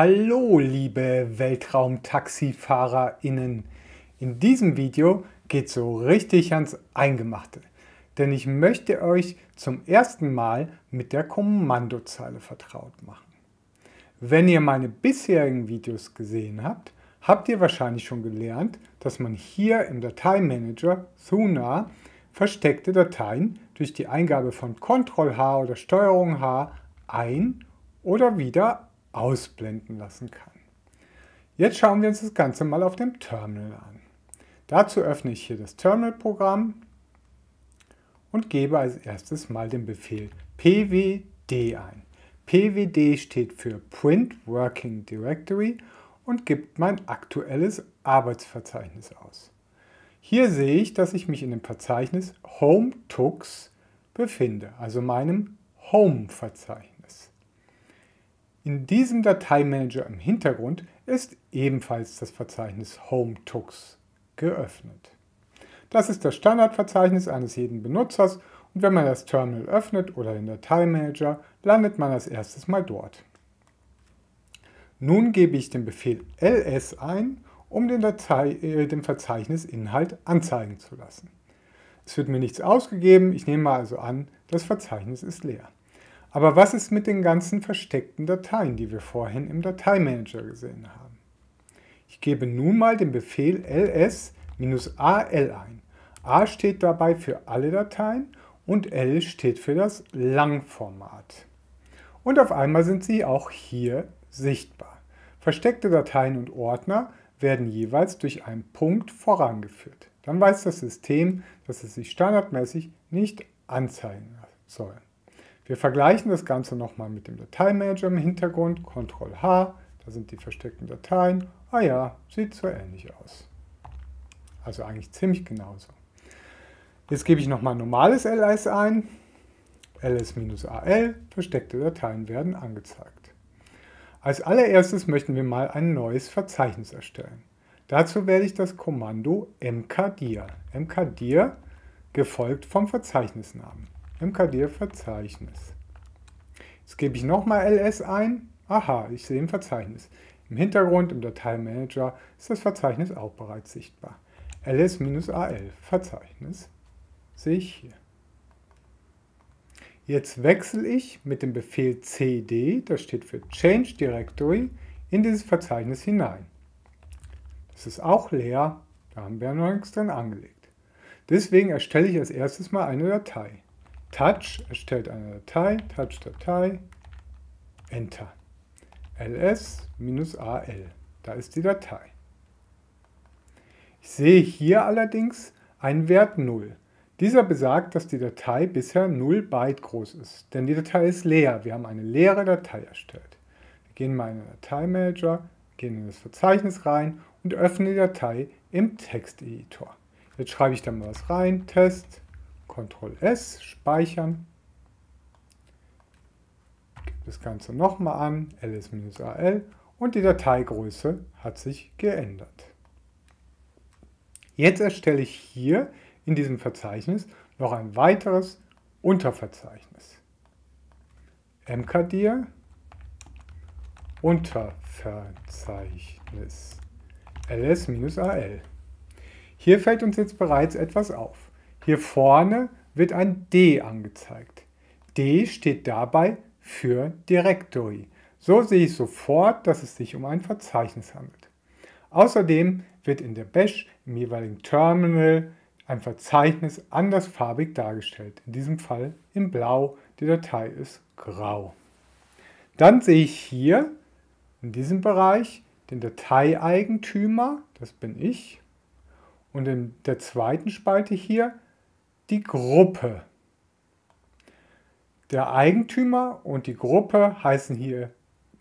Hallo liebe Weltraumtaxifahrerinnen. In diesem Video geht so richtig ans Eingemachte, denn ich möchte euch zum ersten Mal mit der Kommandozeile vertraut machen. Wenn ihr meine bisherigen Videos gesehen habt, habt ihr wahrscheinlich schon gelernt, dass man hier im Dateimanager Thuna versteckte Dateien durch die Eingabe von Ctrl-H oder Steuerung-H ein- oder wieder ausblenden lassen kann. Jetzt schauen wir uns das Ganze mal auf dem Terminal an. Dazu öffne ich hier das Terminal-Programm und gebe als erstes mal den Befehl pwd ein. pwd steht für Print Working Directory und gibt mein aktuelles Arbeitsverzeichnis aus. Hier sehe ich, dass ich mich in dem Verzeichnis HomeTux befinde, also meinem Home-Verzeichnis. In diesem Dateimanager im Hintergrund ist ebenfalls das Verzeichnis HomeTux geöffnet. Das ist das Standardverzeichnis eines jeden Benutzers und wenn man das Terminal öffnet oder den Dateimanager, landet man als erstes mal dort. Nun gebe ich den Befehl ls ein, um den, Datei, äh, den Verzeichnisinhalt anzeigen zu lassen. Es wird mir nichts ausgegeben, ich nehme also an, das Verzeichnis ist leer. Aber was ist mit den ganzen versteckten Dateien, die wir vorhin im Dateimanager gesehen haben? Ich gebe nun mal den Befehl ls-al ein. A steht dabei für alle Dateien und L steht für das Langformat. Und auf einmal sind sie auch hier sichtbar. Versteckte Dateien und Ordner werden jeweils durch einen Punkt vorangeführt. Dann weiß das System, dass es sich standardmäßig nicht anzeigen soll. Wir vergleichen das Ganze nochmal mit dem Dateimanager im Hintergrund, Ctrl H, da sind die versteckten Dateien. Ah ja, sieht so ähnlich aus. Also eigentlich ziemlich genauso. Jetzt gebe ich nochmal normales ls ein, ls-al, versteckte Dateien werden angezeigt. Als allererstes möchten wir mal ein neues Verzeichnis erstellen. Dazu werde ich das Kommando mkdir, mkdir gefolgt vom Verzeichnisnamen mkdir-Verzeichnis. Jetzt gebe ich nochmal ls ein. Aha, ich sehe ein Verzeichnis. Im Hintergrund im Dateimanager ist das Verzeichnis auch bereits sichtbar. ls-al, Verzeichnis, sehe ich hier. Jetzt wechsle ich mit dem Befehl cd, das steht für Change Directory, in dieses Verzeichnis hinein. Das ist auch leer, da haben wir noch nichts drin angelegt. Deswegen erstelle ich als erstes mal eine Datei. Touch erstellt eine Datei, Touch-Datei, Enter. ls-al, da ist die Datei. Ich sehe hier allerdings einen Wert 0. Dieser besagt, dass die Datei bisher 0 Byte groß ist, denn die Datei ist leer. Wir haben eine leere Datei erstellt. Wir gehen mal in den Dateimanager, gehen in das Verzeichnis rein und öffnen die Datei im Texteditor. Jetzt schreibe ich da mal was rein, Test Ctrl S, speichern. Gebe das Ganze nochmal an, ls-al und die Dateigröße hat sich geändert. Jetzt erstelle ich hier in diesem Verzeichnis noch ein weiteres Unterverzeichnis. mkdir Unterverzeichnis ls-al. Hier fällt uns jetzt bereits etwas auf. Hier vorne wird ein D angezeigt. D steht dabei für Directory. So sehe ich sofort, dass es sich um ein Verzeichnis handelt. Außerdem wird in der Bash im jeweiligen Terminal ein Verzeichnis andersfarbig dargestellt. In diesem Fall in blau, die Datei ist grau. Dann sehe ich hier in diesem Bereich den Dateieigentümer, das bin ich. Und in der zweiten Spalte hier die Gruppe. Der Eigentümer und die Gruppe heißen hier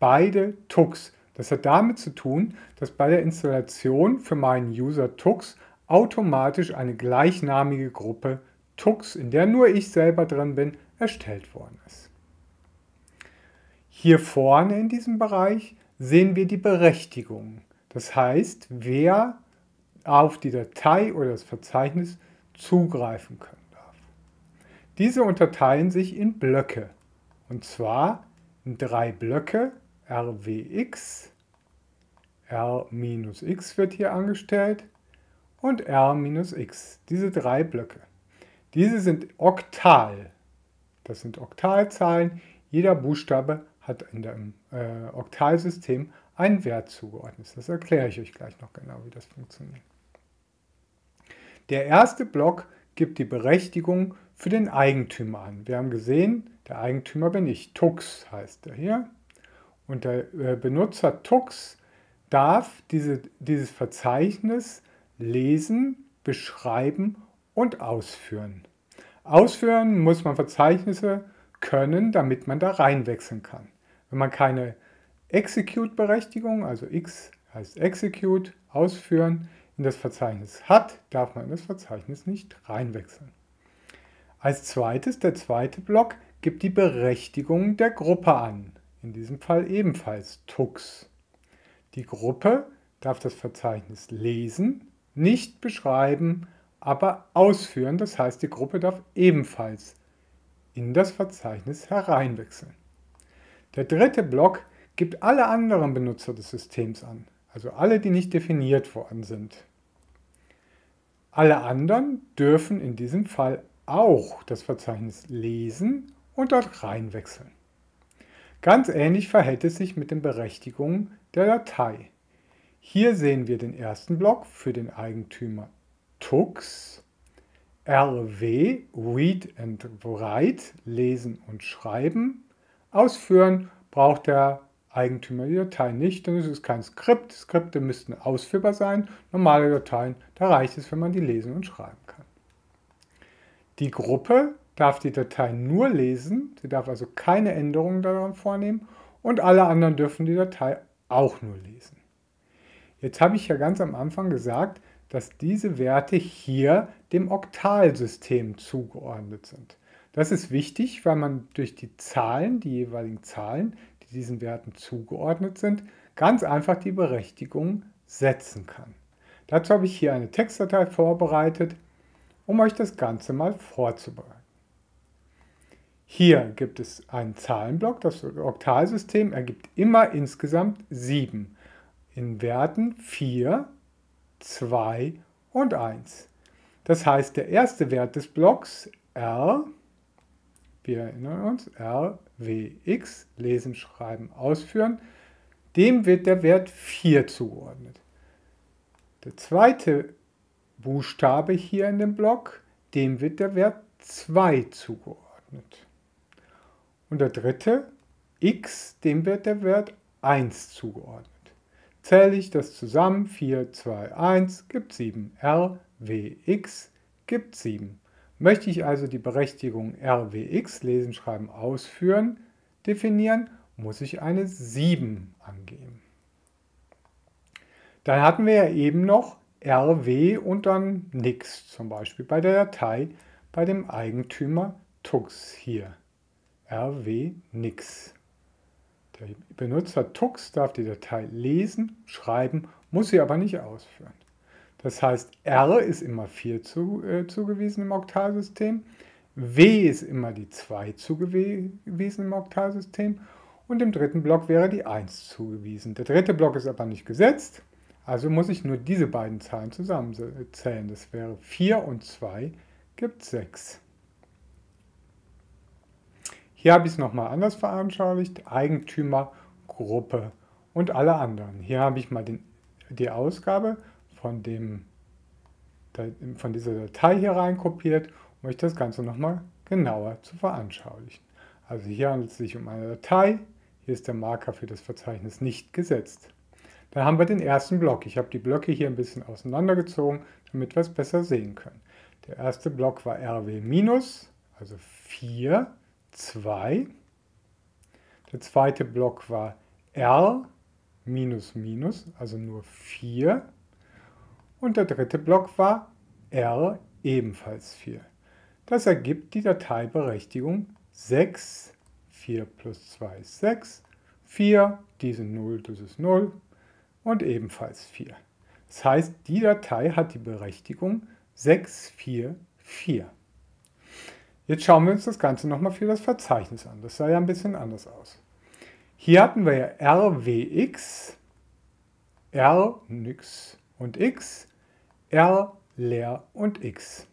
beide Tux. Das hat damit zu tun, dass bei der Installation für meinen User Tux automatisch eine gleichnamige Gruppe Tux, in der nur ich selber drin bin, erstellt worden ist. Hier vorne in diesem Bereich sehen wir die Berechtigung. Das heißt, wer auf die Datei oder das Verzeichnis zugreifen können darf. Diese unterteilen sich in Blöcke und zwar in drei Blöcke. rwx, r minus x wird hier angestellt und r minus x, diese drei Blöcke. Diese sind oktal. Das sind Oktalzahlen. Jeder Buchstabe hat in dem äh, Oktalsystem einen Wert zugeordnet. Das erkläre ich euch gleich noch genau, wie das funktioniert. Der erste Block gibt die Berechtigung für den Eigentümer an. Wir haben gesehen, der Eigentümer bin ich. Tux heißt er hier. Und der äh, Benutzer Tux darf diese, dieses Verzeichnis lesen, beschreiben und ausführen. Ausführen muss man Verzeichnisse können, damit man da reinwechseln kann. Wenn man keine Execute-Berechtigung, also x heißt Execute, ausführen, in das Verzeichnis hat, darf man in das Verzeichnis nicht reinwechseln. Als zweites, der zweite Block gibt die Berechtigung der Gruppe an, in diesem Fall ebenfalls Tux. Die Gruppe darf das Verzeichnis lesen, nicht beschreiben, aber ausführen, das heißt die Gruppe darf ebenfalls in das Verzeichnis hereinwechseln. Der dritte Block gibt alle anderen Benutzer des Systems an, also alle, die nicht definiert worden sind. Alle anderen dürfen in diesem Fall auch das Verzeichnis lesen und dort reinwechseln. Ganz ähnlich verhält es sich mit den Berechtigungen der Datei. Hier sehen wir den ersten Block für den Eigentümer Tux, RW, Read and Write, lesen und schreiben. Ausführen braucht der Eigentümer die Datei nicht, denn es ist kein Skript. Skripte müssten ausführbar sein. Normale Dateien, da reicht es, wenn man die lesen und schreiben kann. Die Gruppe darf die Datei nur lesen, sie darf also keine Änderungen daran vornehmen und alle anderen dürfen die Datei auch nur lesen. Jetzt habe ich ja ganz am Anfang gesagt, dass diese Werte hier dem Oktalsystem zugeordnet sind. Das ist wichtig, weil man durch die Zahlen, die jeweiligen Zahlen, diesen Werten zugeordnet sind, ganz einfach die Berechtigung setzen kann. Dazu habe ich hier eine Textdatei vorbereitet, um euch das Ganze mal vorzubereiten. Hier gibt es einen Zahlenblock. Das Oktalsystem ergibt immer insgesamt 7 in Werten 4, 2 und 1. Das heißt, der erste Wert des Blocks R, wir erinnern uns, R, W, X, lesen, schreiben, ausführen, dem wird der Wert 4 zugeordnet. Der zweite Buchstabe hier in dem Block, dem wird der Wert 2 zugeordnet. Und der dritte, x, dem wird der Wert 1 zugeordnet. Zähle ich das zusammen, 4, 2, 1 gibt 7. R, W, X gibt 7. Möchte ich also die Berechtigung R, W, X, lesen, schreiben, ausführen, definieren, muss ich eine 7 angeben. Dann hatten wir ja eben noch RW und dann nix, zum Beispiel bei der Datei bei dem Eigentümer Tux hier. RW nix. Der Benutzer Tux darf die Datei lesen, schreiben, muss sie aber nicht ausführen. Das heißt, R ist immer 4 zu, äh, zugewiesen im Oktalsystem, W ist immer die 2 zugewiesen im Oktalsystem und im dritten Block wäre die 1 zugewiesen. Der dritte Block ist aber nicht gesetzt, also muss ich nur diese beiden Zahlen zusammenzählen. Das wäre 4 und 2 gibt 6. Hier habe ich es nochmal anders veranschaulicht. Eigentümer, Gruppe und alle anderen. Hier habe ich mal den, die Ausgabe von, dem, von dieser Datei hier rein kopiert, um euch das Ganze nochmal genauer zu veranschaulichen. Also hier handelt es sich um eine Datei. Hier ist der Marker für das Verzeichnis nicht gesetzt. Dann haben wir den ersten Block. Ich habe die Blöcke hier ein bisschen auseinandergezogen, damit wir es besser sehen können. Der erste Block war RW-, also 4 2. Der zweite Block war R also nur 4. Und der dritte Block war R ebenfalls 4. Das ergibt die Dateiberechtigung 6. 4 plus 2 ist 6. 4, diese 0, das ist 0. Und ebenfalls 4. Das heißt, die Datei hat die Berechtigung 644. Jetzt schauen wir uns das Ganze nochmal für das Verzeichnis an. Das sah ja ein bisschen anders aus. Hier hatten wir ja RWX, R nix und X, R leer und X.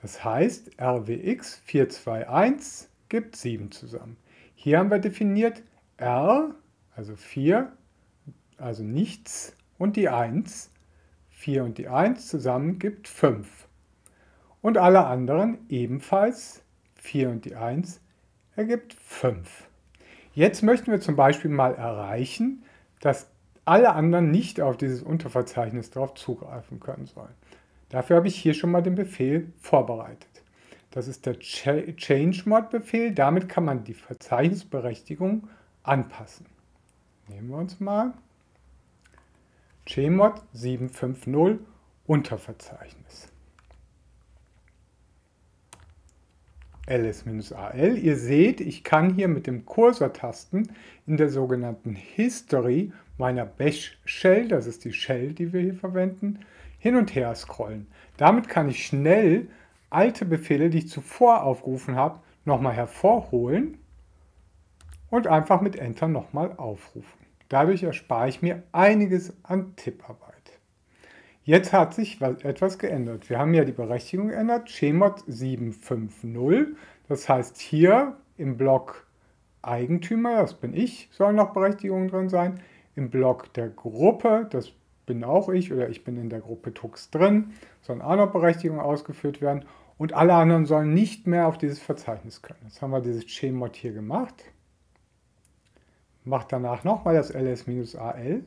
Das heißt, RWX 421 gibt 7 zusammen. Hier haben wir definiert R, also 4, also nichts, und die 1. 4 und die 1 zusammen gibt 5. Und alle anderen ebenfalls 4 und die 1 ergibt 5. Jetzt möchten wir zum Beispiel mal erreichen, dass alle anderen nicht auf dieses Unterverzeichnis darauf zugreifen können sollen. Dafür habe ich hier schon mal den Befehl vorbereitet. Das ist der ChangeMod-Befehl. Damit kann man die Verzeichnisberechtigung anpassen. Nehmen wir uns mal Chmod 750 Unterverzeichnis. ls-al. Ihr seht, ich kann hier mit dem Kursortasten in der sogenannten History meiner Bash Shell, das ist die Shell, die wir hier verwenden, hin und her scrollen. Damit kann ich schnell alte Befehle, die ich zuvor aufgerufen habe, nochmal hervorholen und einfach mit Enter nochmal aufrufen. Dadurch erspare ich mir einiges an Tipparbeit. Jetzt hat sich etwas geändert. Wir haben ja die Berechtigung geändert, Chmod 750. Das heißt, hier im Block Eigentümer, das bin ich, sollen noch Berechtigungen drin sein. Im Block der Gruppe, das bin auch ich oder ich bin in der Gruppe Tux drin, sollen auch noch Berechtigungen ausgeführt werden. Und alle anderen sollen nicht mehr auf dieses Verzeichnis können. Jetzt haben wir dieses Chmod hier gemacht. Macht danach nochmal das ls-al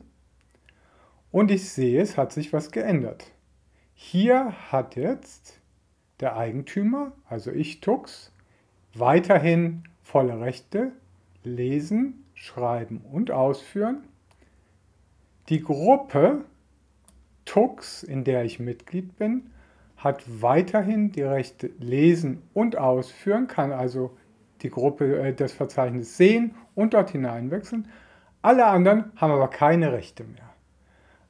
und ich sehe, es hat sich was geändert. Hier hat jetzt der Eigentümer, also ich Tux, weiterhin volle Rechte, lesen, schreiben und ausführen. Die Gruppe Tux, in der ich Mitglied bin, hat weiterhin die Rechte lesen und ausführen, kann also die Gruppe, äh, das Verzeichnis sehen und dort hineinwechseln. Alle anderen haben aber keine Rechte mehr.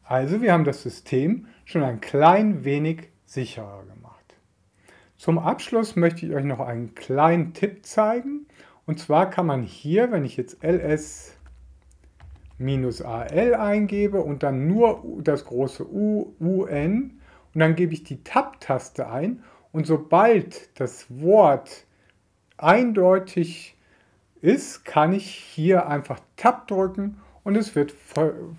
Also wir haben das System schon ein klein wenig sicherer gemacht. Zum Abschluss möchte ich euch noch einen kleinen Tipp zeigen. Und zwar kann man hier, wenn ich jetzt ls AL eingebe und dann nur das große U, UN und dann gebe ich die Tab-Taste ein und sobald das Wort eindeutig ist, kann ich hier einfach Tab drücken und es wird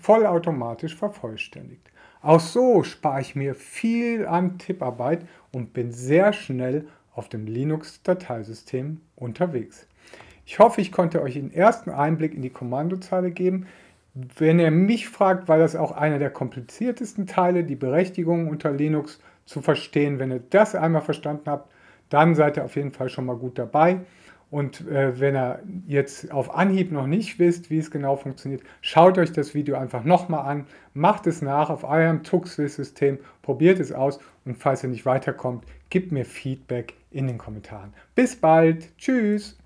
vollautomatisch vervollständigt. Auch so spare ich mir viel an Tipparbeit und bin sehr schnell auf dem Linux-Dateisystem unterwegs. Ich hoffe, ich konnte euch den ersten Einblick in die Kommandozeile geben. Wenn ihr mich fragt, war das auch einer der kompliziertesten Teile, die Berechtigungen unter Linux zu verstehen. Wenn ihr das einmal verstanden habt, dann seid ihr auf jeden Fall schon mal gut dabei. Und äh, wenn ihr jetzt auf Anhieb noch nicht wisst, wie es genau funktioniert, schaut euch das Video einfach nochmal an, macht es nach auf eurem Tuxsys-System, probiert es aus und falls ihr nicht weiterkommt, gebt mir Feedback in den Kommentaren. Bis bald, tschüss!